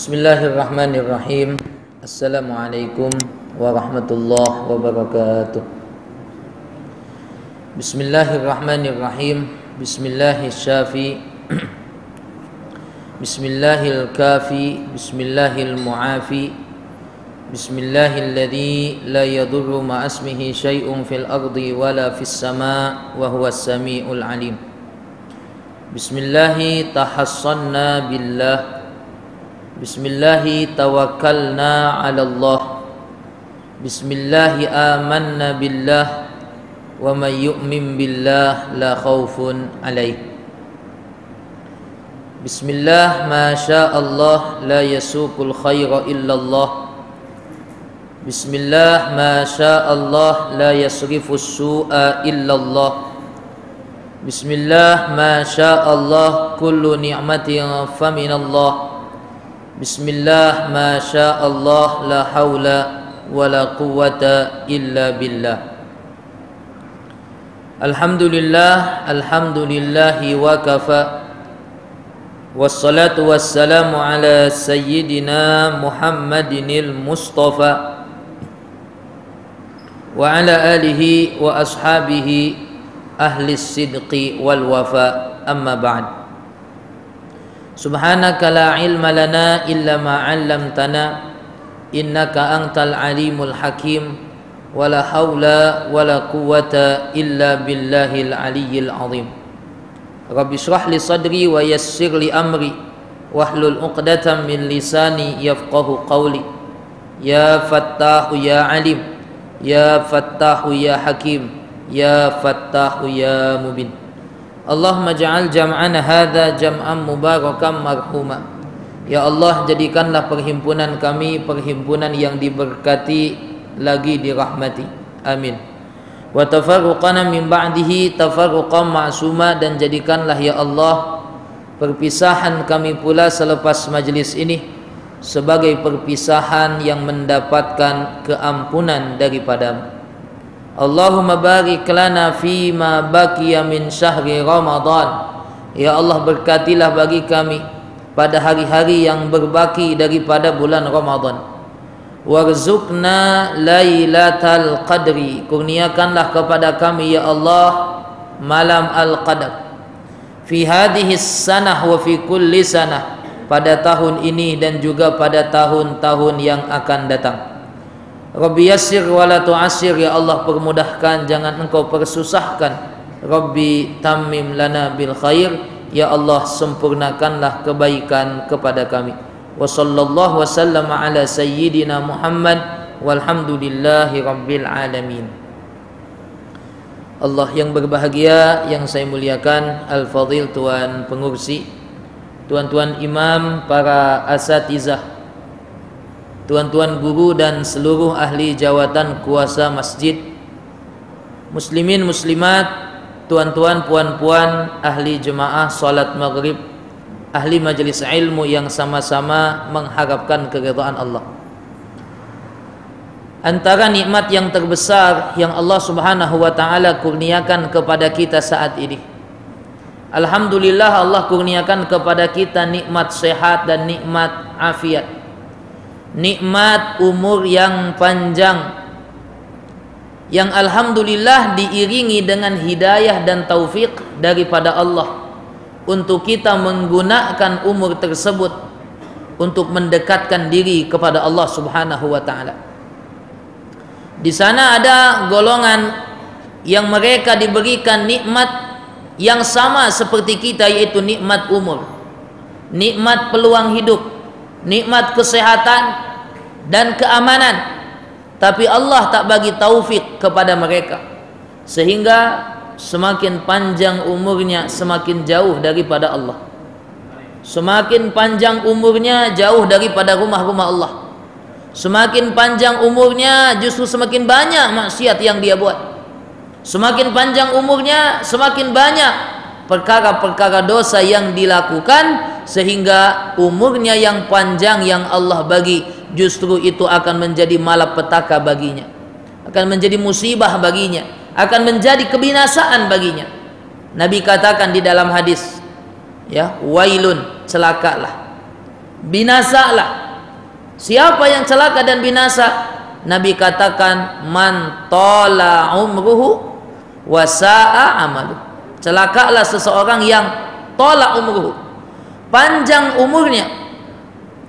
بسم الله الرحمن الرحيم السلام عليكم ورحمة الله وبركاته بسم الله الرحمن الرحيم بسم الله الشافي بسم الله الكافي بسم الله المعافي بسم الله الذي لا يضر مع اسمه شيء في الأرض ولا في السماء وهو السميع العليم بسم الله تحصنا بالله wa huwas sami'ul alim Bismillahi tahassanna billah Bismillahi tawakkalna ala Allah. Bismillahi amanna billah. Wa man yu'min billah la khawfun alaih. Bismillah ma Allah la yasuqul khaira illa Allah Bismillah ma Allah la yasrifu su'a illa Allah Bismillah ma Allah kullu ni'matin famin Allah Bismillah ma Allah la hawla wa la quwwata illa billah. Alhamdulillah alhamdulillahi wa kafa. Wassalatu wassalamu ala sayyidina Muhammadinil Mustafa. Wa ala alihi wa ashabihi ahli sidqi wal wafa. Amma ba'd Subhanaka la ilma lana illa ma 'allamtana innaka antal alimul hakim wala haula wala quwwata illa billahil aliyyil azim. Rabbi shrah li sadri wa yassir li amri wahlul 'uqdatam min lisani yafqahu qawli. Ya fattahu ya alim ya fattahu ya hakim ya fattahu ya mubin Allahumma ja'al jam'ana hadha jam'an mubarakan marhuma. Ya Allah jadikanlah perhimpunan kami perhimpunan yang diberkati lagi dirahmati. Amin. Wa tafarruqana min ba'dihi tafarruqan ma'suma dan jadikanlah ya Allah perpisahan kami pula selepas majlis ini sebagai perpisahan yang mendapatkan keampunan daripadamu Allahumma barik lana fi ma baqiya min syahri Ramadan. Ya Allah berkatilah bagi kami pada hari-hari yang berbaki daripada bulan Ramadan. Warzuqna lailatal qadri. Kurniakanlah kepada kami ya Allah malam al-qadar. Fi hadhihi sanah wa fi kulli sanah pada tahun ini dan juga pada tahun-tahun yang akan datang. Rabbi yassir wa la tu'assir. Ya Allah permudahkan jangan engkau persusahkan. Rabbi tamim lana bil khair. Ya Allah sempurnakanlah kebaikan kepada kami. Wa sallallahu wasallam ala sayyidina Muhammad walhamdulillahi rabbil alamin. Allah yang berbahagia yang saya muliakan al-fadil tuan pengursi tuan-tuan imam para asatizah tuan-tuan guru dan seluruh ahli jawatan kuasa masjid. Muslimin muslimat tuan-tuan puan-puan ahli jemaah salat maghrib ahli majelis ilmu yang sama-sama mengharapkan keridhaan Allah. Antara nikmat yang terbesar yang Allah Subhanahu wa taala kurniakan kepada kita saat ini. Alhamdulillah Allah kurniakan kepada kita nikmat sehat dan nikmat afiat nikmat umur yang panjang yang alhamdulillah diiringi dengan hidayah dan taufik daripada Allah untuk kita menggunakan umur tersebut untuk mendekatkan diri kepada Allah Subhanahu wa taala. Di sana ada golongan yang mereka diberikan nikmat yang sama seperti kita yaitu nikmat umur, nikmat peluang hidup, nikmat kesehatan dan keamanan. Tapi Allah tak bagi taufik kepada mereka. Sehingga semakin panjang umurnya semakin jauh daripada Allah. Semakin panjang umurnya jauh daripada rumah-rumah Allah. Semakin panjang umurnya justru semakin banyak maksiat yang dia buat. Semakin panjang umurnya semakin banyak perkara-perkara dosa yang dilakukan sehingga umurnya yang panjang yang Allah bagi justru itu akan menjadi malapetaka baginya. Akan menjadi musibah baginya. Akan menjadi kebinasaan baginya. Nabi katakan di dalam hadis ya wailun celakalah. Binasalah. Siapa yang celaka dan binasa? Nabi katakan man tola umruhu wasa'a amalu. Celakalah seseorang yang tola umruhu panjang umurnya.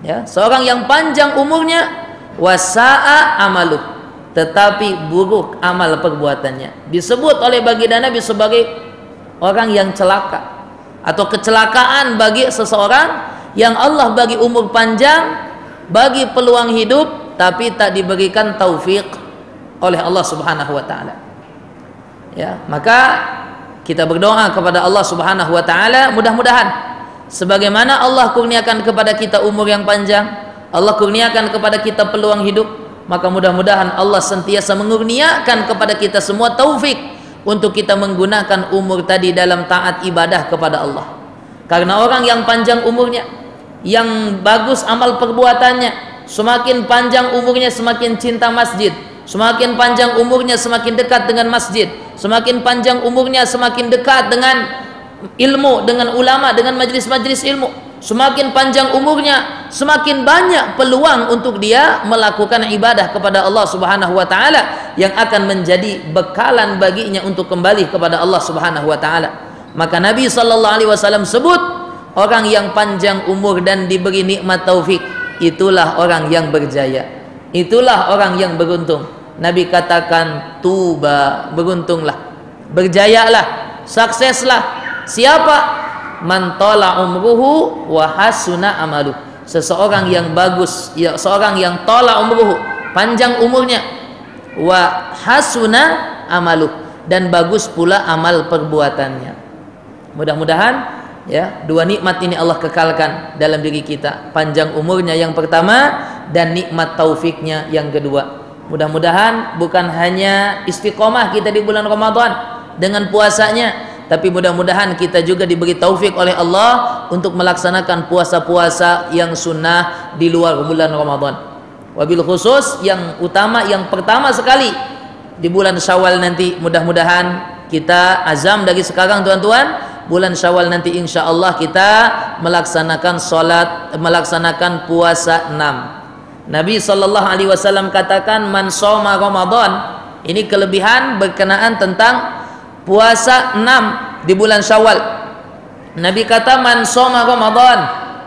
Ya seorang yang panjang umurnya wasa'a amalu. Tetapi buruk amal perbuatannya. Disebut oleh baginda Nabi sebagai orang yang celaka. Atau kecelakaan bagi seseorang yang Allah bagi umur panjang bagi peluang hidup tapi tak diberikan taufik oleh Allah Subhanahu wa taala. Ya, maka kita berdoa kepada Allah Subhanahu wa taala. Mudah-mudahan sebagaimana Allah kurniakan kepada kita umur yang panjang, Allah kurniakan kepada kita peluang hidup, maka mudah-mudahan Allah sentiasa mengurniakan kepada kita semua taufik untuk kita menggunakan umur tadi dalam taat ibadah kepada Allah. Karena orang yang panjang umurnya, yang bagus amal perbuatannya semakin panjang umurnya semakin cinta masjid semakin panjang umurnya semakin dekat dengan masjid semakin panjang umurnya semakin dekat dengan ilmu dengan ulama dengan majlis-majlis ilmu. Semakin panjang umurnya semakin banyak peluang untuk dia melakukan ibadah kepada Allah Subhanahu wa taala yang akan menjadi bekalan baginya untuk kembali kepada Allah Subhanahu wa taala. Maka Nabi sallallahu alaihi wasallam sebut orang yang panjang umur dan diberi nikmat taufik itulah orang yang berjaya. Itulah orang yang beruntung. Nabi katakan tuba beruntunglah. Berjayalah sukseslah siapa? Man tola umruhu wa hasuna amalu. Seseorang yang bagus ya seorang yang tola umruhu panjang umurnya wa hasuna amalu. Dan bagus pula amal perbuatannya. Mudah-mudahan ya dua nikmat ini Allah kekalkan dalam diri kita. Panjang umurnya yang pertama dan nikmat taufiknya yang kedua. Mudah-mudahan bukan hanya istiqomah kita di bulan Ramadan dengan puasanya tapi mudah-mudahan kita juga diberi taufik oleh Allah untuk melaksanakan puasa-puasa yang sunnah di luar bulan Ramadan. Wabil khusus yang utama yang pertama sekali di bulan Syawal nanti mudah-mudahan kita azam dari sekarang tuan-tuan. Bulan Syawal nanti insya Allah kita melaksanakan solat melaksanakan puasa 6 Nabi Shallallahu Alaihi Wasallam katakan man soma Ramadan. Ini kelebihan berkenaan tentang puasa 6 di bulan Syawal. Nabi kata man soma Ramadan.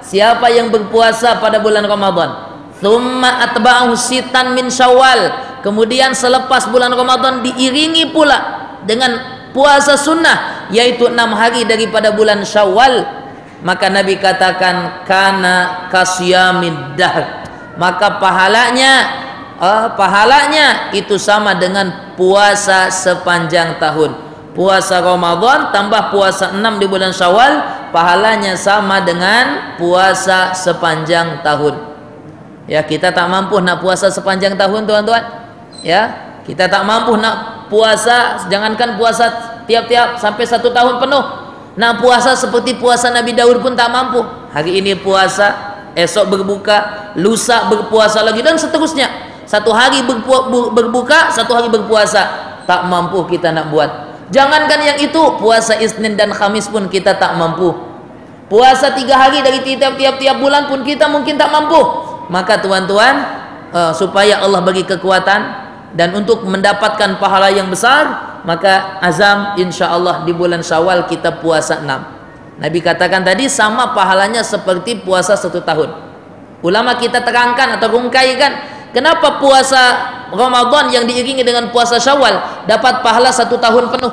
Siapa yang berpuasa pada bulan Ramadan? Thumma atba'ahu sitan min Syawal. Kemudian selepas bulan Ramadan diiringi pula dengan puasa sunnah yaitu enam hari daripada bulan Syawal. Maka Nabi katakan kana kasyamid dahr. Maka pahalanya uh, pahalanya itu sama dengan puasa sepanjang tahun puasa Ramadan tambah puasa enam di bulan Syawal pahalanya sama dengan puasa sepanjang tahun. Ya kita tak mampu nak puasa sepanjang tahun tuan-tuan. Ya kita tak mampu nak puasa jangankan puasa tiap-tiap sampai satu tahun penuh. Nak puasa seperti puasa Nabi Daud pun tak mampu. Hari ini puasa esok berbuka lusa berpuasa lagi dan seterusnya. Satu hari berbuka satu hari berpuasa. Tak mampu kita nak buat jangankan yang itu puasa Isnin dan Khamis pun kita tak mampu. Puasa tiga hari dari tiap-tiap tiap bulan pun kita mungkin tak mampu. Maka tuan-tuan uh, supaya Allah bagi kekuatan dan untuk mendapatkan pahala yang besar maka azam insya Allah di bulan syawal kita puasa enam. Nabi katakan tadi sama pahalanya seperti puasa satu tahun. Ulama kita terangkan atau rungkaikan kenapa puasa Ramadan yang diiringi dengan puasa syawal dapat pahala satu tahun penuh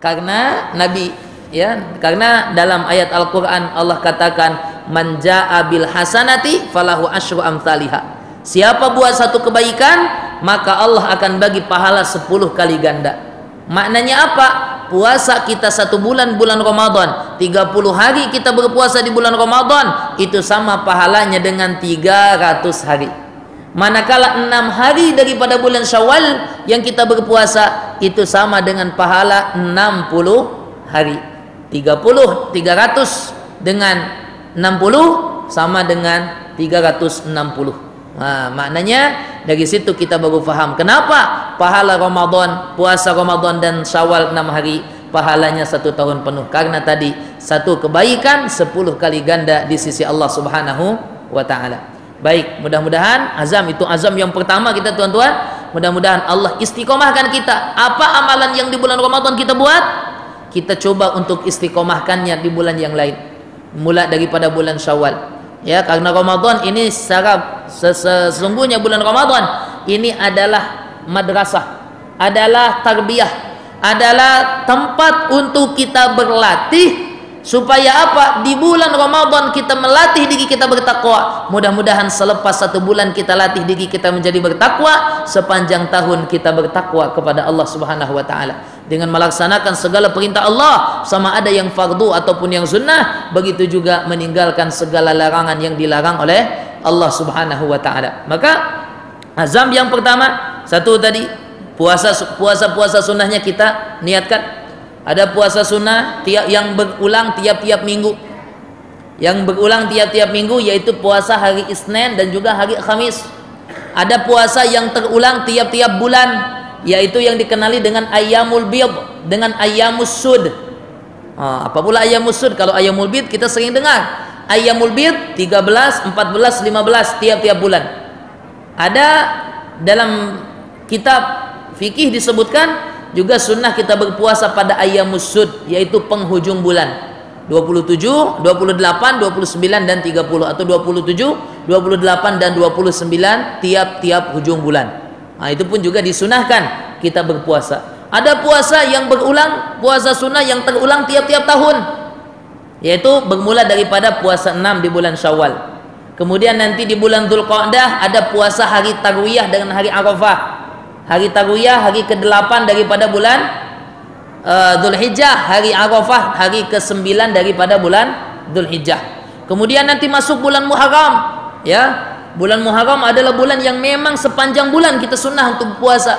karena Nabi ya karena dalam ayat Al-Quran Allah katakan manja bil hasanati falahu asyru amthaliha. Siapa buat satu kebaikan maka Allah akan bagi pahala 10 kali ganda. Maknanya apa? Puasa kita satu bulan bulan Ramadan. 30 hari kita berpuasa di bulan Ramadan itu sama pahalanya dengan 300 hari manakala 6 hari daripada bulan Syawal yang kita berpuasa itu sama dengan pahala 60 hari. 30 300 dengan 60 sama dengan 360 Ha, maknanya dari situ kita baru faham kenapa pahala Ramadan, puasa Ramadan dan Syawal enam hari pahalanya satu tahun penuh. Karena tadi satu kebaikan sepuluh kali ganda di sisi Allah Subhanahu wa taala. Baik, mudah-mudahan azam itu azam yang pertama kita tuan-tuan. Mudah-mudahan Allah istiqomahkan kita. Apa amalan yang di bulan Ramadan kita buat? Kita coba untuk istiqomahkannya di bulan yang lain. Mula daripada bulan Syawal. Ya, karena Ramadan ini secara sesungguhnya bulan Ramadan ini adalah madrasah, adalah tarbiyah, adalah tempat untuk kita berlatih supaya apa? Di bulan Ramadan kita melatih diri kita bertakwa. Mudah-mudahan selepas satu bulan kita latih diri kita menjadi bertakwa sepanjang tahun kita bertakwa kepada Allah Subhanahu wa taala. Dengan melaksanakan segala perintah Allah sama ada yang fardu ataupun yang sunnah begitu juga meninggalkan segala larangan yang dilarang oleh Allah Subhanahu wa taala. Maka azam yang pertama satu tadi puasa puasa puasa sunnahnya kita niatkan ada puasa sunnah tiap yang berulang tiap-tiap minggu. Yang berulang tiap-tiap minggu yaitu puasa hari Isnin dan juga hari Khamis. Ada puasa yang terulang tiap-tiap bulan yaitu yang dikenali dengan Ayyamul Bid dengan Ayyamus Sud. Ah, apa pula Ayyamus Sud? Kalau Ayyamul Bid kita sering dengar. Ayyamul Bid 13, 14, 15 tiap-tiap bulan. Ada dalam kitab fikih disebutkan juga sunnah kita berpuasa pada ayam musud yaitu penghujung bulan 27, 28, 29 dan 30 atau 27, 28 dan 29 tiap-tiap hujung bulan. Nah, itu pun juga disunahkan kita berpuasa. Ada puasa yang berulang, puasa sunnah yang terulang tiap-tiap tahun. Yaitu bermula daripada puasa 6 di bulan Syawal. Kemudian nanti di bulan Dzulqa'dah ada puasa hari Tarwiyah dengan hari Arafah hari Tarwiyah hari ke-8 daripada bulan uh, Hijjah hari Arafah hari ke-9 daripada bulan Hijjah kemudian nanti masuk bulan Muharram ya. Bulan Muharram adalah bulan yang memang sepanjang bulan kita sunnah untuk puasa.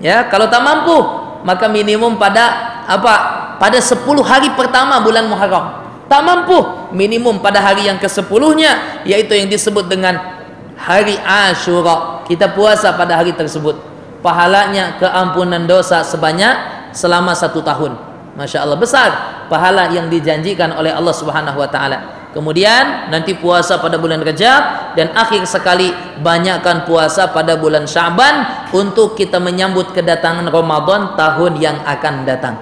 Ya kalau tak mampu maka minimum pada apa pada 10 hari pertama bulan Muharram. Tak mampu minimum pada hari yang ke-10-nya yaitu yang disebut dengan hari Ashura kita puasa pada hari tersebut. Pahalanya keampunan dosa sebanyak selama satu tahun. Masya Allah besar pahala yang dijanjikan oleh Allah Subhanahu Wa Taala. Kemudian nanti puasa pada bulan Rajab dan akhir sekali banyakkan puasa pada bulan Syaban untuk kita menyambut kedatangan Ramadan tahun yang akan datang.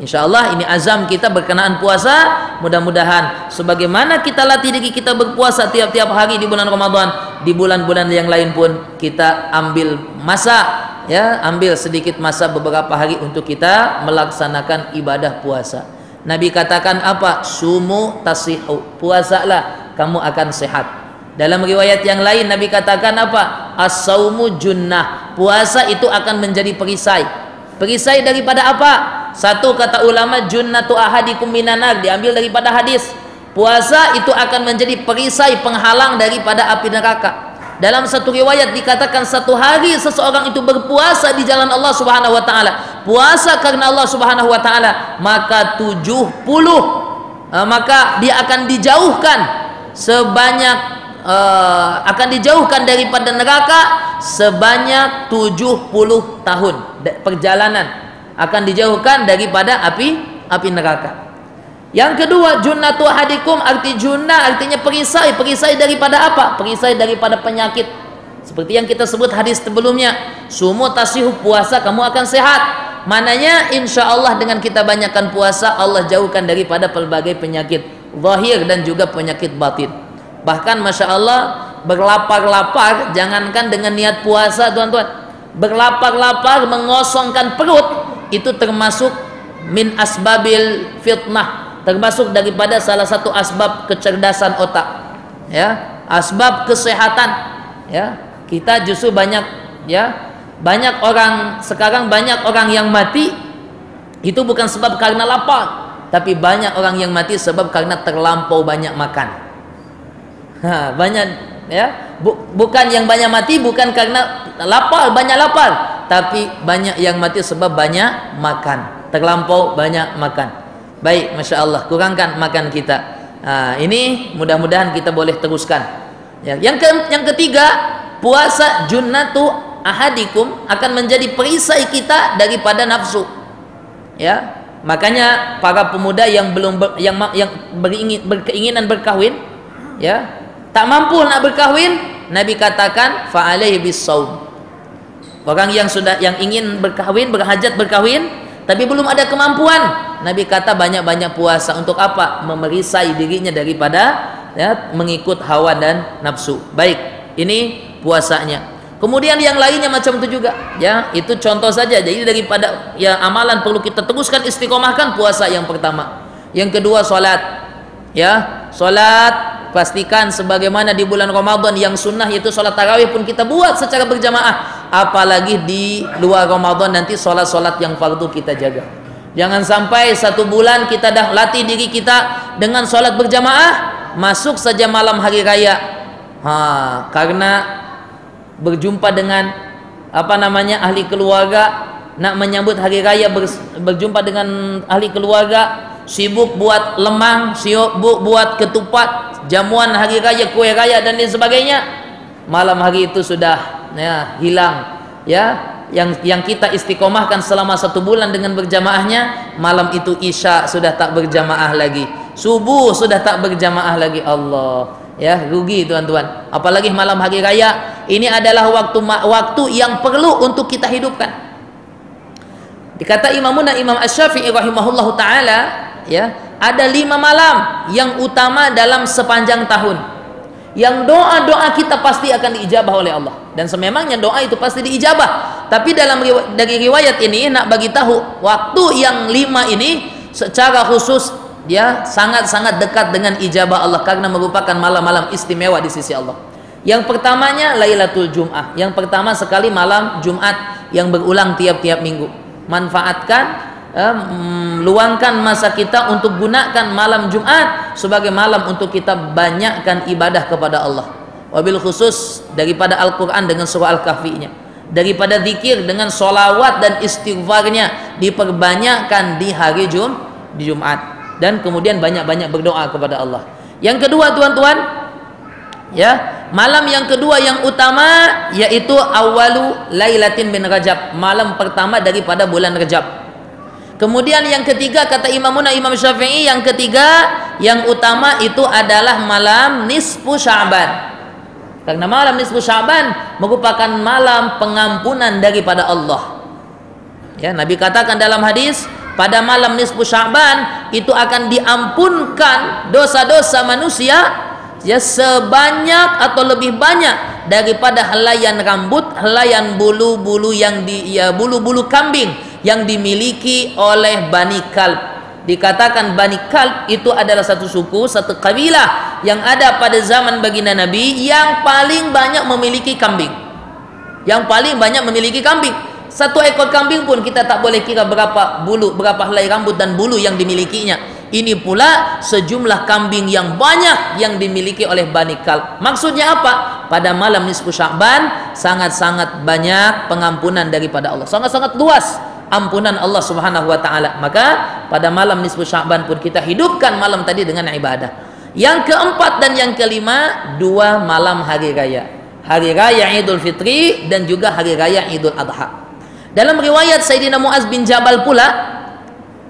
Insya Allah ini azam kita berkenaan puasa. Mudah-mudahan sebagaimana kita latih diri kita berpuasa tiap-tiap hari di bulan Ramadan, di bulan-bulan yang lain pun kita ambil masa ya, ambil sedikit masa beberapa hari untuk kita melaksanakan ibadah puasa. Nabi katakan apa? Sumu tasihu. Puasalah kamu akan sehat. Dalam riwayat yang lain Nabi katakan apa? As-saumu junnah. Puasa itu akan menjadi perisai. Perisai daripada apa? Satu kata ulama junnatu ahadikum minanar diambil daripada hadis. Puasa itu akan menjadi perisai penghalang daripada api neraka. Dalam satu riwayat dikatakan satu hari seseorang itu berpuasa di jalan Allah Subhanahu wa taala. Puasa karena Allah Subhanahu wa taala, maka 70 uh, eh, maka dia akan dijauhkan sebanyak uh, akan dijauhkan daripada neraka sebanyak 70 tahun perjalanan akan dijauhkan daripada api api neraka. Yang kedua, junnatu hadikum arti junnah artinya perisai, perisai daripada apa? Perisai daripada penyakit. Seperti yang kita sebut hadis sebelumnya, sumu tasihu puasa kamu akan sehat. Mananya insya Allah dengan kita banyakkan puasa Allah jauhkan daripada pelbagai penyakit zahir dan juga penyakit batin. Bahkan masya Allah berlapar-lapar jangankan dengan niat puasa tuan-tuan berlapar-lapar mengosongkan perut itu termasuk min asbabil fitnah termasuk daripada salah satu asbab kecerdasan otak ya asbab kesehatan ya. Kita justru banyak ya banyak orang sekarang banyak orang yang mati itu bukan sebab karena lapar tapi banyak orang yang mati sebab karena terlampau banyak makan. Ha, banyak ya. Bukan yang banyak mati bukan karena lapar banyak lapar tapi banyak yang mati sebab banyak makan terlampau banyak makan baik masya Allah. Kurangkan makan kita. Nah, ini mudah-mudahan kita boleh teruskan. Ya. yang ke yang ketiga puasa junnatu ahadikum akan menjadi perisai kita daripada nafsu. Ya makanya para pemuda yang belum ber, yang yang beringin, berkeinginan berkahwin ya tak mampu nak berkahwin Nabi katakan fa'alaihi bisaum orang yang sudah yang ingin berkahwin berhajat berkahwin tapi belum ada kemampuan Nabi kata banyak-banyak puasa untuk apa memerisai dirinya daripada ya, mengikut hawa dan nafsu baik ini puasanya Kemudian yang lainnya macam itu juga, ya itu contoh saja. Jadi daripada ya amalan perlu kita teruskan istiqomahkan puasa yang pertama. Yang kedua solat, ya solat pastikan sebagaimana di bulan Ramadan yang sunnah yaitu solat tarawih pun kita buat secara berjamaah. Apalagi di luar Ramadan nanti solat-solat yang fardu kita jaga. Jangan sampai satu bulan kita dah latih diri kita dengan solat berjamaah, masuk saja malam hari raya. Ha, karena berjumpa dengan apa namanya ahli keluarga nak menyambut hari raya ber, berjumpa dengan ahli keluarga sibuk buat lemang sibuk buat ketupat jamuan hari raya kue raya dan lain sebagainya malam hari itu sudah ya hilang ya yang yang kita istiqomahkan selama satu bulan dengan berjamaahnya malam itu isya sudah tak berjamaah lagi. Subuh sudah tak berjamaah lagi. Allah. Ya rugi tuan-tuan. Apalagi malam hari raya ini adalah waktu waktu yang perlu untuk kita hidupkan. Dikata imamuna imam asy-syafi'i rahimahullah taala ya ada lima malam yang utama dalam sepanjang tahun. Yang doa-doa kita pasti akan diijabah oleh Allah dan sememangnya doa itu pasti diijabah tapi dalam dari riwayat ini nak bagi tahu waktu yang lima ini secara khusus dia sangat-sangat dekat dengan ijabah Allah karena merupakan malam-malam istimewa di sisi Allah. Yang pertamanya Lailatul Jum'ah. Yang pertama sekali malam Jumat yang berulang tiap-tiap minggu. Manfaatkan eh, luangkan masa kita untuk gunakan malam Jumat sebagai malam untuk kita banyakkan ibadah kepada Allah. Wabil khusus daripada Al-Qur'an dengan surah Al-Kahfi-nya. Daripada zikir dengan solawat dan istighfarnya diperbanyakkan di hari Jum di Jumat dan kemudian banyak-banyak berdoa kepada Allah. Yang kedua tuan-tuan, ya, malam yang kedua yang utama yaitu awalu lailatin bin Rajab, malam pertama daripada bulan Rajab. Kemudian yang ketiga kata Imamuna Imam Syafi'i yang ketiga yang utama itu adalah malam nisfu Sya'ban. Karena malam nisfu Sya'ban merupakan malam pengampunan daripada Allah. Ya, Nabi katakan dalam hadis, pada malam nisfu Sya'ban itu akan diampunkan dosa-dosa manusia ya sebanyak atau lebih banyak daripada helaian rambut, helaian bulu-bulu yang di ya bulu-bulu kambing yang dimiliki oleh Bani Kalb. Dikatakan Bani Kalb itu adalah satu suku, satu kabilah yang ada pada zaman baginda Nabi yang paling banyak memiliki kambing. Yang paling banyak memiliki kambing satu ekor kambing pun kita tak boleh kira berapa bulu, berapa helai rambut dan bulu yang dimilikinya. Ini pula sejumlah kambing yang banyak yang dimiliki oleh Bani Kalb. Maksudnya apa? Pada malam nisfu Sya'ban sangat-sangat banyak pengampunan daripada Allah. Sangat-sangat luas ampunan Allah Subhanahu wa taala. Maka pada malam nisfu Sya'ban pun kita hidupkan malam tadi dengan ibadah. Yang keempat dan yang kelima, dua malam hari raya. Hari raya Idul Fitri dan juga hari raya Idul Adha. Dalam riwayat Sayyidina Muaz bin Jabal pula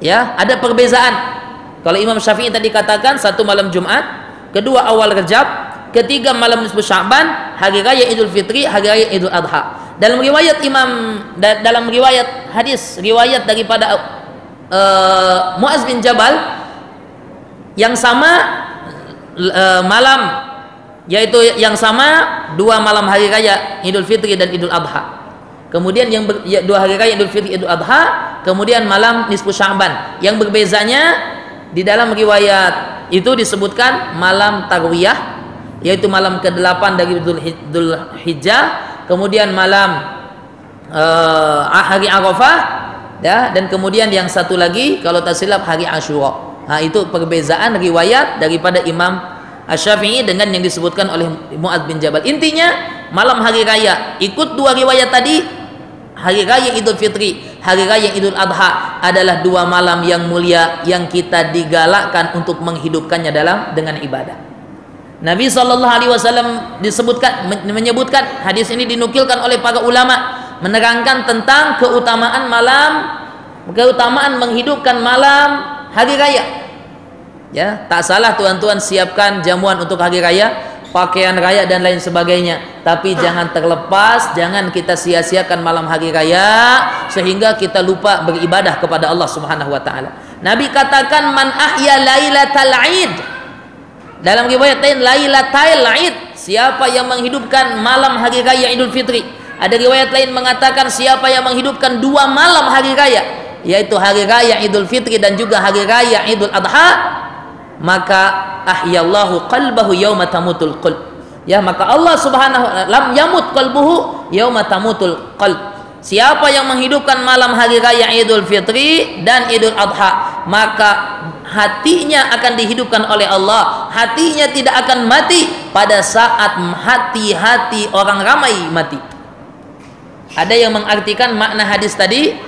ya, ada perbezaan. Kalau Imam Syafi'i tadi katakan satu malam Jumat, kedua awal Rejab, ketiga malam nisfu Sya'ban, hari raya Idul Fitri, hari raya Idul Adha. Dalam riwayat Imam dalam riwayat hadis riwayat daripada uh, Muaz bin Jabal yang sama uh, malam yaitu yang sama dua malam hari raya Idul Fitri dan Idul Adha Kemudian yang ber, ya, dua hari raya Idul Fitri Idul Adha, kemudian malam nisfu Sya'ban. Yang berbezanya di dalam riwayat itu disebutkan malam tarwiyah yaitu malam ke-8 dari Idul Hijjah, kemudian malam uh, hari Arafah ya dan kemudian yang satu lagi kalau tak silap hari Asyura. Nah, itu perbezaan riwayat daripada Imam Asy-Syafi'i dengan yang disebutkan oleh Muad bin Jabal. Intinya malam hari raya ikut dua riwayat tadi hari raya Idul Fitri, hari raya Idul Adha adalah dua malam yang mulia yang kita digalakkan untuk menghidupkannya dalam dengan ibadah. Nabi Shallallahu Alaihi Wasallam disebutkan menyebutkan hadis ini dinukilkan oleh para ulama menerangkan tentang keutamaan malam keutamaan menghidupkan malam hari raya ya tak salah tuan-tuan siapkan jamuan untuk hari raya pakaian raya dan lain sebagainya. Tapi jangan terlepas, jangan kita sia-siakan malam hari raya sehingga kita lupa beribadah kepada Allah Subhanahu wa taala. Nabi katakan man ahya lailatal id. Dalam riwayat lain lailatul id, siapa yang menghidupkan malam hari raya Idul Fitri. Ada riwayat lain mengatakan siapa yang menghidupkan dua malam hari raya, yaitu hari raya Idul Fitri dan juga hari raya Idul Adha, maka ahyallahu qalbahu yauma tamutul qalb ya maka Allah Subhanahu lam yamut qalbuhu yauma tamutul qalb siapa yang menghidupkan malam hari raya Idul Fitri dan Idul Adha maka hatinya akan dihidupkan oleh Allah hatinya tidak akan mati pada saat hati-hati orang ramai mati ada yang mengartikan makna hadis tadi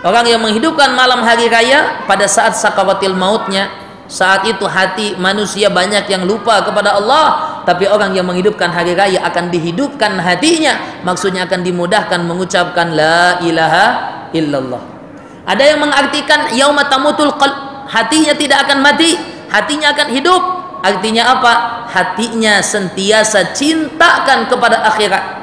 orang yang menghidupkan malam hari raya pada saat sakaratil mautnya saat itu hati manusia banyak yang lupa kepada Allah, tapi orang yang menghidupkan hari raya akan dihidupkan hatinya. Maksudnya akan dimudahkan mengucapkan la ilaha illallah. Ada yang mengartikan yauma tamutul qalb, hatinya tidak akan mati, hatinya akan hidup. Artinya apa? Hatinya sentiasa cintakan kepada akhirat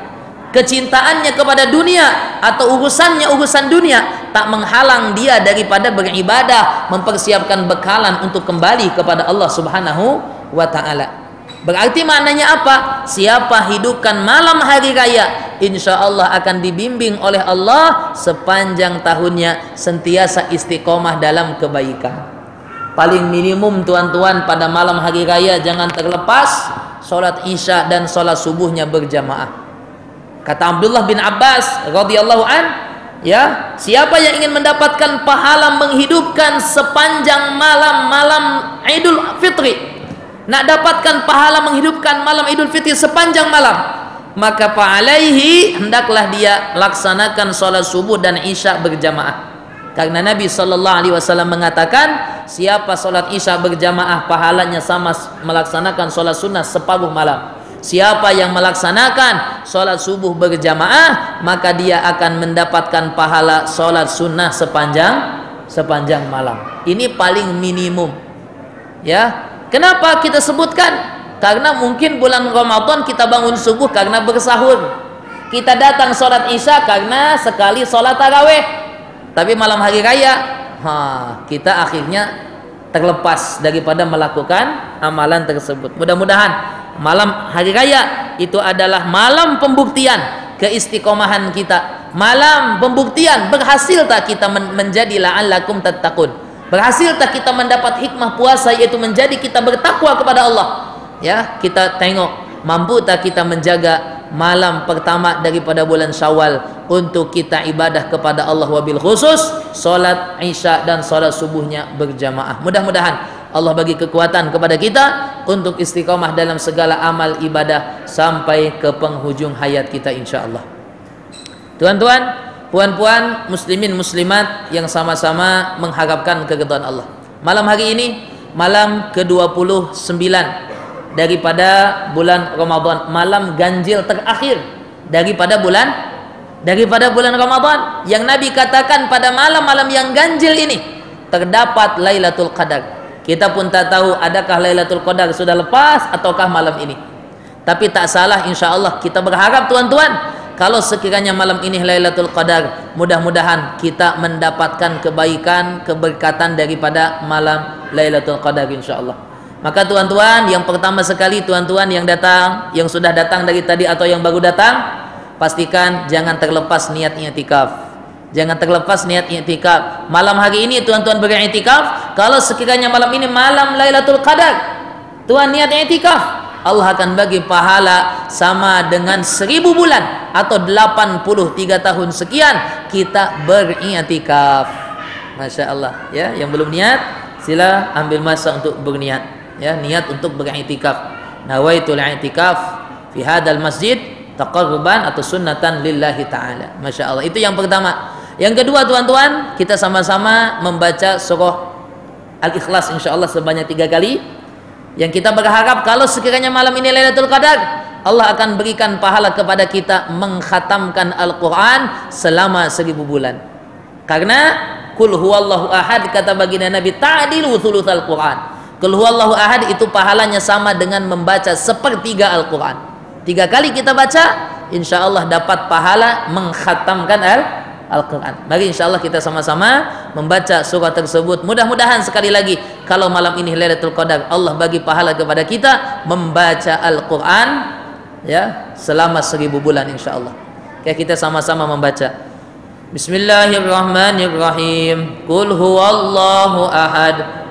kecintaannya kepada dunia atau urusannya urusan dunia tak menghalang dia daripada beribadah mempersiapkan bekalan untuk kembali kepada Allah Subhanahu wa taala. Berarti maknanya apa? Siapa hidupkan malam hari raya, insya Allah akan dibimbing oleh Allah sepanjang tahunnya sentiasa istiqomah dalam kebaikan. Paling minimum tuan-tuan pada malam hari raya jangan terlepas sholat isya dan sholat subuhnya berjamaah Kata Abdullah bin Abbas radhiyallahu an, ya, siapa yang ingin mendapatkan pahala menghidupkan sepanjang malam-malam Idul Fitri, nak dapatkan pahala menghidupkan malam Idul Fitri sepanjang malam, maka fa'alaihi hendaklah dia laksanakan sholat subuh dan isya berjamaah. Karena Nabi Shallallahu Alaihi Wasallam mengatakan siapa sholat isya berjamaah pahalanya sama melaksanakan sholat sunnah separuh malam. Siapa yang melaksanakan sholat subuh berjamaah maka dia akan mendapatkan pahala sholat sunnah sepanjang sepanjang malam. Ini paling minimum. Ya, kenapa kita sebutkan? Karena mungkin bulan Ramadan kita bangun subuh karena bersahur. Kita datang sholat isya karena sekali sholat taraweh. Tapi malam hari raya, ha, kita akhirnya terlepas daripada melakukan amalan tersebut. Mudah-mudahan malam hari raya itu adalah malam pembuktian keistiqomahan kita. Malam pembuktian berhasil tak kita men menjadi la'allakum tattaqun? Berhasil tak kita mendapat hikmah puasa yaitu menjadi kita bertakwa kepada Allah? Ya kita tengok mampu tak kita menjaga malam pertama daripada bulan Syawal untuk kita ibadah kepada Allah wabil khusus solat Isya dan solat subuhnya berjamaah mudah-mudahan Allah bagi kekuatan kepada kita untuk istiqomah dalam segala amal ibadah sampai ke penghujung hayat kita insya-Allah. Tuan-tuan, puan-puan, muslimin muslimat yang sama-sama mengharapkan keridhaan Allah. Malam hari ini malam ke-29 daripada bulan Ramadan, malam ganjil terakhir daripada bulan daripada bulan Ramadan yang Nabi katakan pada malam-malam yang ganjil ini terdapat Lailatul Qadar kita pun tak tahu adakah Lailatul Qadar sudah lepas ataukah malam ini. Tapi tak salah insya Allah kita berharap tuan-tuan kalau sekiranya malam ini Lailatul Qadar mudah-mudahan kita mendapatkan kebaikan keberkatan daripada malam Lailatul Qadar insya Allah. Maka tuan-tuan yang pertama sekali tuan-tuan yang datang yang sudah datang dari tadi atau yang baru datang pastikan jangan terlepas niat i'tikaf. Jangan terlepas niat i'tikaf. Malam hari ini tuan-tuan beriktikaf, kalau sekiranya malam ini malam Lailatul Qadar, tuan niat i'tikaf, Allah akan bagi pahala sama dengan seribu bulan atau 83 tahun sekian kita beriktikaf. Masya Allah ya. Yang belum niat sila ambil masa untuk berniat ya niat untuk beriktikaf nawaitul i'tikaf fi hadal masjid taqarruban atau sunnatan lillahi taala Masya Allah itu yang pertama yang kedua tuan-tuan, kita sama-sama membaca surah Al-Ikhlas insya Allah sebanyak tiga kali. Yang kita berharap kalau sekiranya malam ini Lailatul Qadar, Allah akan berikan pahala kepada kita mengkhatamkan Al-Quran selama seribu bulan. Karena Kul huwallahu ahad kata baginda Nabi ta'dilu thuluth Al-Quran. Qul huwallahu ahad itu pahalanya sama dengan membaca sepertiga Al-Qur'an. Tiga kali kita baca, insya Allah dapat pahala menghatamkan Al Al-Quran. Mari insya Allah kita sama-sama membaca surah tersebut. Mudah-mudahan sekali lagi kalau malam ini Lailatul Qadar Allah bagi pahala kepada kita membaca Al-Quran ya selama seribu bulan insya Allah. Kayak kita sama-sama membaca. Bismillahirrahmanirrahim. Qul huwallahu ahad.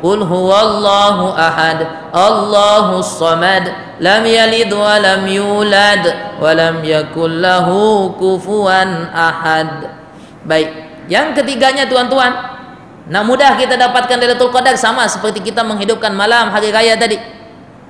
قل هو الله أحد الله الصمد لم يلد ولم يولد ولم يكن له كفوا أحد baik yang ketiganya tuan-tuan nah mudah kita dapatkan Lailatul Qadar sama seperti kita menghidupkan malam hari raya tadi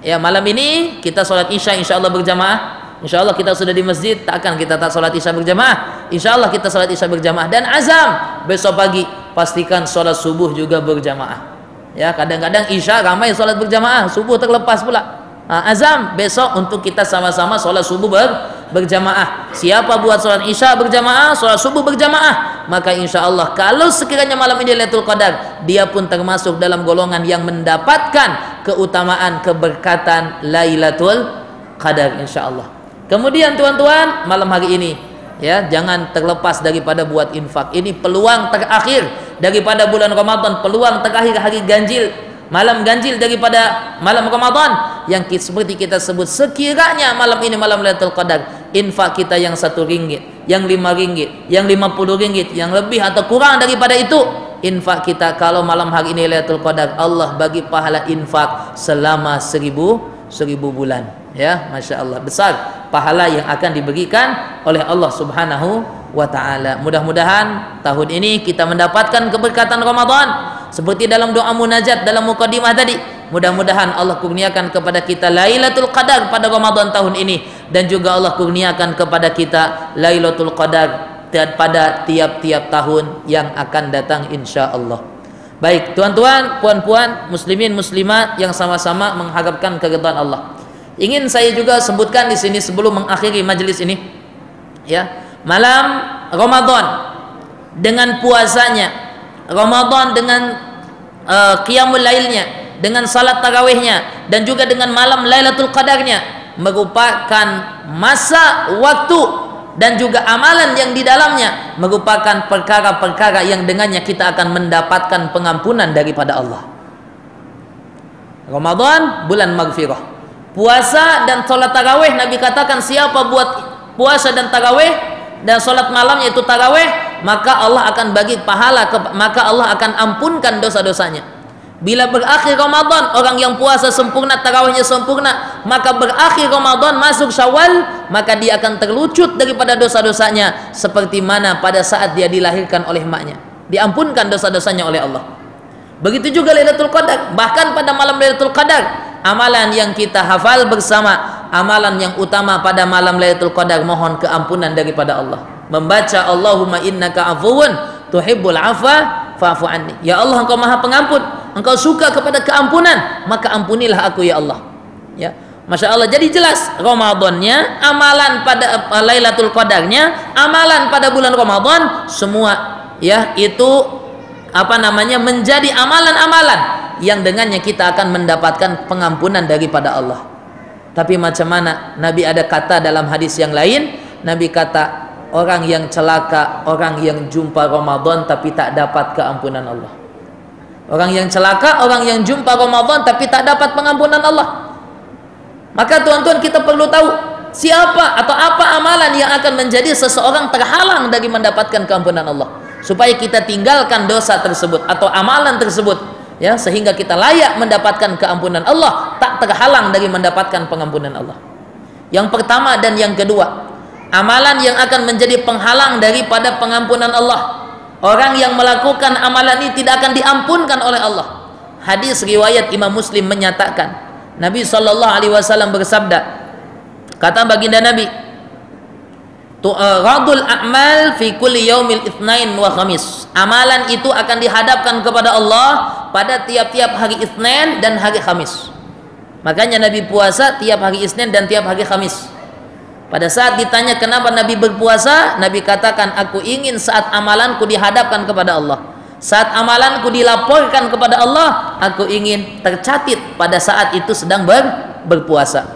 ya malam ini kita sholat isya insya Allah berjamaah Insya Allah kita sudah di masjid, tak akan kita tak sholat isya berjamaah. Insya Allah kita sholat isya berjamaah dan azam besok pagi pastikan sholat subuh juga berjamaah. Ya, kadang-kadang Isya ramai sholat berjamaah, subuh terlepas pula. Nah, azam besok untuk kita sama-sama sholat subuh ber, berjamaah. Siapa buat sholat Isya berjamaah, sholat subuh berjamaah, maka insya Allah kalau sekiranya malam ini Lailatul Qadar, dia pun termasuk dalam golongan yang mendapatkan keutamaan keberkatan Lailatul Qadar insya Allah. Kemudian tuan-tuan, malam hari ini ya jangan terlepas daripada buat infak. Ini peluang terakhir daripada bulan Ramadan. Peluang terakhir hari ganjil malam ganjil daripada malam Ramadan. Yang kita, seperti kita sebut sekiranya malam ini malam Lailatul Qadar infak kita yang satu ringgit yang lima ringgit yang lima puluh ringgit yang lebih atau kurang daripada itu infak kita kalau malam hari ini Lailatul Qadar. Allah bagi pahala infak selama seribu seribu bulan ya Masya Allah besar pahala yang akan diberikan oleh Allah subhanahu wa taala. Mudah-mudahan tahun ini kita mendapatkan keberkatan Ramadan seperti dalam doa munajat dalam mukadimah tadi. Mudah-mudahan Allah kurniakan kepada kita Lailatul Qadar pada Ramadan tahun ini dan juga Allah kurniakan kepada kita Lailatul Qadar pada tiap-tiap tahun yang akan datang insya Allah. Baik, tuan-tuan, puan-puan, muslimin, muslimat yang sama-sama mengharapkan keridhaan Allah. Ingin saya juga sebutkan di sini sebelum mengakhiri majelis ini, ya malam Ramadan dengan puasanya Ramadan dengan uh, qiyamul lailnya dengan salat tarawihnya dan juga dengan malam Lailatul Qadarnya merupakan masa waktu dan juga amalan yang di dalamnya merupakan perkara-perkara yang dengannya kita akan mendapatkan pengampunan daripada Allah. Ramadan bulan maghfirah. Puasa dan salat tarawih Nabi katakan siapa buat puasa dan tarawih dan sholat malamnya itu taraweh maka Allah akan bagi pahala maka Allah akan ampunkan dosa-dosanya. Bila berakhir Ramadan orang yang puasa sempurna tarawihnya sempurna maka berakhir Ramadan masuk Syawal maka dia akan terlucut daripada dosa-dosanya seperti mana pada saat dia dilahirkan oleh maknya. Diampunkan dosa-dosanya oleh Allah. Begitu juga Lailatul Qadar. Bahkan pada malam Lailatul Qadar amalan yang kita hafal bersama amalan yang utama pada malam Lailatul Qadar mohon keampunan daripada Allah. Membaca Allahumma innaka afuwun tuhibbul afwa fa'fu anni. Ya Allah engkau maha pengampun. Engkau suka kepada keampunan maka ampunilah aku ya Allah. Ya. Masya Allah jadi jelas Ramadannya amalan pada uh, Lailatul Qadarnya amalan pada bulan Ramadan semua ya itu apa namanya menjadi amalan-amalan yang dengannya kita akan mendapatkan pengampunan daripada Allah tapi macam mana? Nabi ada kata dalam hadis yang lain, Nabi kata orang yang celaka, orang yang jumpa Ramadan tapi tak dapat keampunan Allah. Orang yang celaka, orang yang jumpa Ramadan tapi tak dapat pengampunan Allah. Maka tuan-tuan kita perlu tahu siapa atau apa amalan yang akan menjadi seseorang terhalang dari mendapatkan keampunan Allah supaya kita tinggalkan dosa tersebut atau amalan tersebut ya sehingga kita layak mendapatkan keampunan Allah tak terhalang dari mendapatkan pengampunan Allah. Yang pertama dan yang kedua amalan yang akan menjadi penghalang daripada pengampunan Allah. Orang yang melakukan amalan ini tidak akan diampunkan oleh Allah. Hadis riwayat Imam Muslim menyatakan Nabi Shallallahu Alaihi Wasallam bersabda kata baginda Nabi radul a'mal fi kulli yaumil itsnain wa khamis. Amalan itu akan dihadapkan kepada Allah pada tiap-tiap hari Isnin dan hari Khamis. Makanya Nabi puasa tiap hari Isnin dan tiap hari Khamis. Pada saat ditanya kenapa Nabi berpuasa, Nabi katakan, "Aku ingin saat amalanku dihadapkan kepada Allah. Saat amalanku dilaporkan kepada Allah, aku ingin tercatat pada saat itu sedang ber, berpuasa."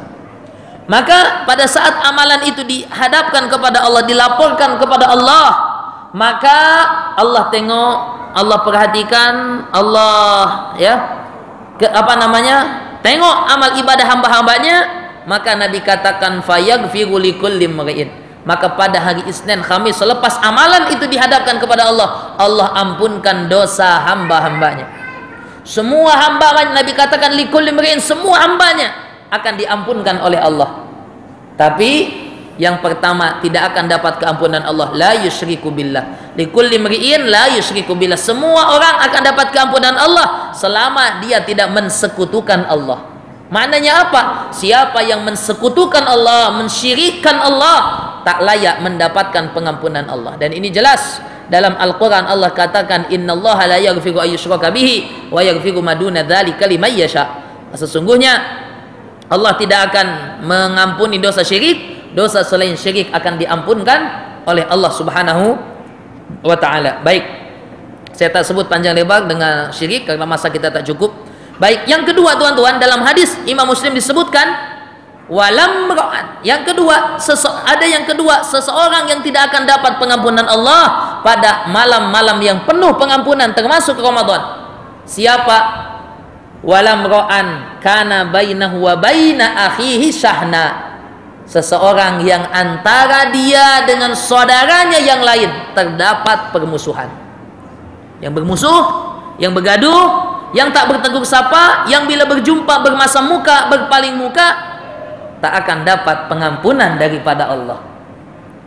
Maka pada saat amalan itu dihadapkan kepada Allah, dilaporkan kepada Allah, maka Allah tengok, Allah perhatikan, Allah ya ke, apa namanya? Tengok amal ibadah hamba-hambanya, maka Nabi katakan fayaghfiru likulli mar'in. Maka pada hari Isnin Khamis selepas amalan itu dihadapkan kepada Allah, Allah ampunkan dosa hamba-hambanya. Semua hamba Nabi katakan likulli semua hambanya akan diampunkan oleh Allah. Tapi yang pertama tidak akan dapat keampunan Allah la yusyriku billah. Likulli mri'in la yusyriku billah. Semua orang akan dapat keampunan Allah selama dia tidak mensekutukan Allah. Maknanya apa? Siapa yang mensekutukan Allah, mensyirikkan Allah, tak layak mendapatkan pengampunan Allah. Dan ini jelas dalam Al-Quran Allah katakan Inna Allah la yaghfiru ayyushraka bihi wa yaghfiru maduna dzalika liman yasha. Sesungguhnya Allah tidak akan mengampuni dosa syirik dosa selain syirik akan diampunkan oleh Allah Subhanahu wa taala. Baik. Saya tak sebut panjang lebar dengan syirik karena masa kita tak cukup. Baik. Yang kedua tuan-tuan dalam hadis Imam Muslim disebutkan walam ra'at. Yang kedua ada yang kedua seseorang yang tidak akan dapat pengampunan Allah pada malam-malam yang penuh pengampunan termasuk Ramadan. Siapa? Walam ro'an kana bainahu wa baina akhihi syahna seseorang yang antara dia dengan saudaranya yang lain terdapat permusuhan. Yang bermusuh yang bergaduh yang tak bertegur sapa yang bila berjumpa bermasa muka berpaling muka tak akan dapat pengampunan daripada Allah.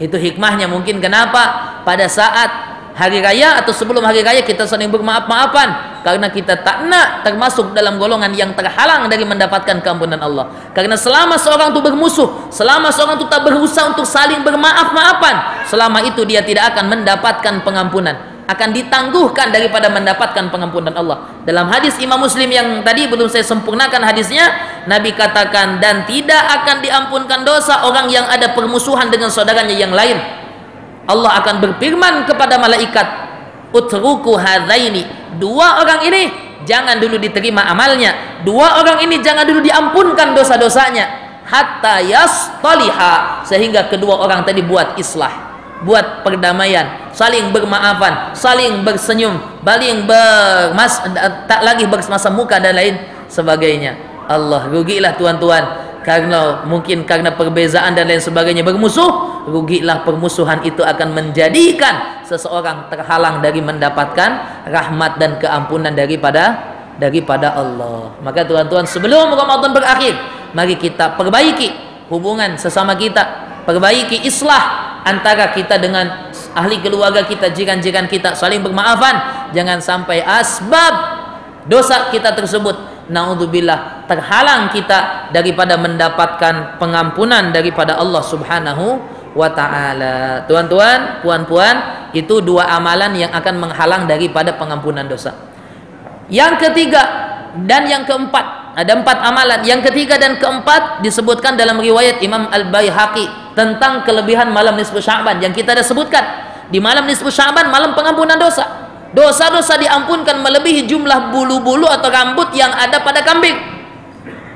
Itu hikmahnya mungkin kenapa pada saat hari raya atau sebelum hari raya kita saling bermaaf-maafan karena kita tak nak termasuk dalam golongan yang terhalang dari mendapatkan keampunan Allah. Karena selama seorang itu bermusuh, selama seorang itu tak berusaha untuk saling bermaaf-maafan, selama itu dia tidak akan mendapatkan pengampunan akan ditangguhkan daripada mendapatkan pengampunan Allah. Dalam hadis Imam Muslim yang tadi belum saya sempurnakan hadisnya, Nabi katakan dan tidak akan diampunkan dosa orang yang ada permusuhan dengan saudaranya yang lain Allah akan berfirman kepada malaikat utruku hadzaini dua orang ini jangan dulu diterima amalnya. Dua orang ini jangan dulu diampunkan dosa-dosanya. Hatta yastaliha. Sehingga kedua orang tadi buat islah buat perdamaian saling bermaafan saling bersenyum saling bermas tak lagi bermasa muka dan lain sebagainya. Allah rugilah tuan-tuan karena mungkin karena perbezaan dan lain sebagainya bermusuh rugilah permusuhan itu akan menjadikan seseorang terhalang dari mendapatkan rahmat dan keampunan daripada daripada Allah. Maka tuan-tuan sebelum Ramadan berakhir mari kita perbaiki hubungan sesama kita. Perbaiki islah antara kita dengan ahli keluarga kita jiran-jiran kita saling bermaafan. Jangan sampai asbab dosa kita tersebut naudzubillah terhalang kita daripada mendapatkan pengampunan daripada Allah Subhanahu wa taala. Tuan-tuan, puan-puan, itu dua amalan yang akan menghalang daripada pengampunan dosa. Yang ketiga dan yang keempat, ada empat amalan. Yang ketiga dan keempat disebutkan dalam riwayat Imam Al-Baihaqi tentang kelebihan malam nisfu Sya'ban yang kita dah sebutkan. Di malam nisfu Sya'ban malam pengampunan dosa dosa-dosa diampunkan melebihi jumlah bulu-bulu atau rambut yang ada pada kambing.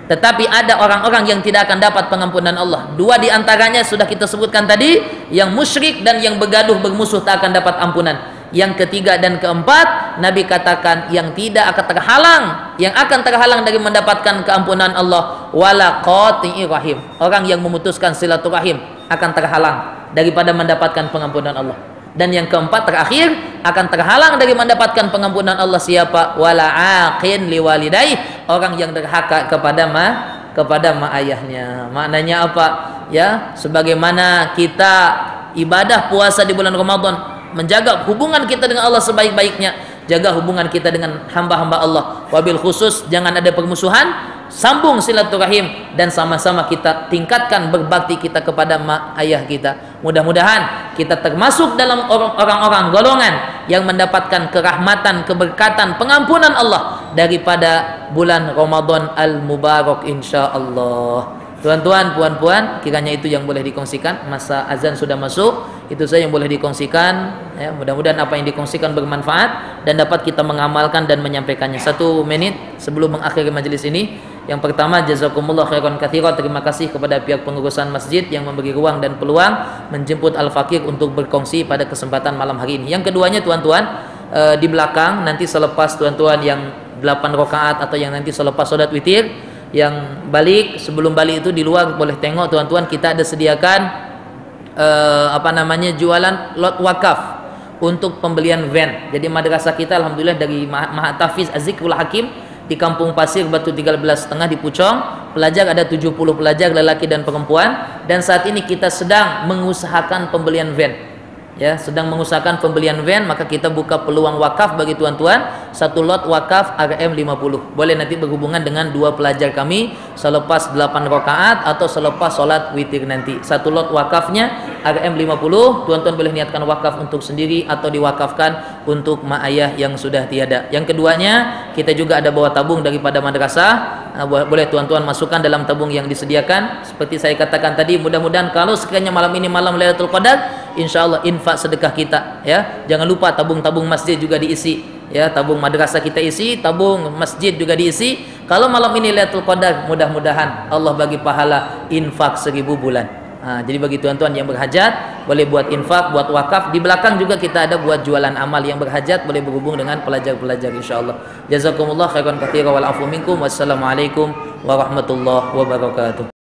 Tetapi ada orang-orang yang tidak akan dapat pengampunan Allah. Dua di antaranya sudah kita sebutkan tadi yang musyrik dan yang bergaduh bermusuh tak akan dapat ampunan. Yang ketiga dan keempat Nabi katakan yang tidak akan terhalang yang akan terhalang dari mendapatkan keampunan Allah wala qati'i rahim. Orang yang memutuskan silaturahim akan terhalang daripada mendapatkan pengampunan Allah dan yang keempat terakhir akan terhalang dari mendapatkan pengampunan Allah siapa? Wala aqin liwalidai orang yang derhaka kepada ma kepada ma ayahnya. Maknanya apa? Ya sebagaimana kita ibadah puasa di bulan Ramadan menjaga hubungan kita dengan Allah sebaik-baiknya jaga hubungan kita dengan hamba-hamba Allah. Wabil khusus jangan ada permusuhan sambung silaturahim dan sama-sama kita tingkatkan berbakti kita kepada mak ayah kita. Mudah-mudahan kita termasuk dalam orang-orang golongan yang mendapatkan kerahmatan, keberkatan, pengampunan Allah daripada bulan Ramadan al-Mubarak insyaallah. Tuan-tuan, puan-puan, kiranya itu yang boleh dikongsikan. Masa azan sudah masuk, itu saja yang boleh dikongsikan. Ya, mudah-mudahan apa yang dikongsikan bermanfaat dan dapat kita mengamalkan dan menyampaikannya. Satu menit sebelum mengakhiri majelis ini. Yang pertama, jazakumullah khairan katsira. Terima kasih kepada pihak pengurusan masjid yang memberi ruang dan peluang menjemput Al-Fakir untuk berkongsi pada kesempatan malam hari ini. Yang keduanya, tuan-tuan, e, di belakang nanti selepas tuan-tuan yang 8 rakaat atau yang nanti selepas salat witir yang balik sebelum balik itu di luar boleh tengok tuan-tuan kita ada sediakan uh, apa namanya jualan lot wakaf untuk pembelian van. Jadi madrasah kita alhamdulillah dari Mahatafiz Azikrul Hakim di Kampung Pasir Batu 13 setengah di Pucong pelajar ada 70 pelajar lelaki dan perempuan. Dan saat ini kita sedang mengusahakan pembelian van ya sedang mengusahakan pembelian van maka kita buka peluang wakaf bagi tuan-tuan. Satu lot wakaf RM 50 boleh nanti berhubungan dengan dua pelajar kami selepas 8 rakaat atau selepas solat witir nanti. Satu lot wakafnya RM 50 tuan-tuan boleh niatkan wakaf untuk sendiri atau diwakafkan untuk mak ayah yang sudah tiada. Yang keduanya kita juga ada bawa tabung daripada madrasah. Ah, boleh tuan-tuan masukkan dalam tabung yang disediakan. Seperti saya katakan tadi mudah-mudahan kalau sekiranya malam ini malam Lailatul Qadar insyaallah infak sedekah kita ya. Jangan lupa tabung-tabung masjid juga diisi ya. Tabung madrasah kita isi tabung masjid juga diisi. Kalau malam ini Lailatul Qadar mudah-mudahan Allah bagi pahala infak seribu bulan. Ha, jadi bagi tuan-tuan yang berhajat boleh buat infak buat wakaf. Di belakang juga kita ada buat jualan amal yang berhajat boleh berhubung dengan pelajar-pelajar insyaallah. Jazakumullah khairan katsira wal afu wassalamualaikum warahmatullahi wabarakatuh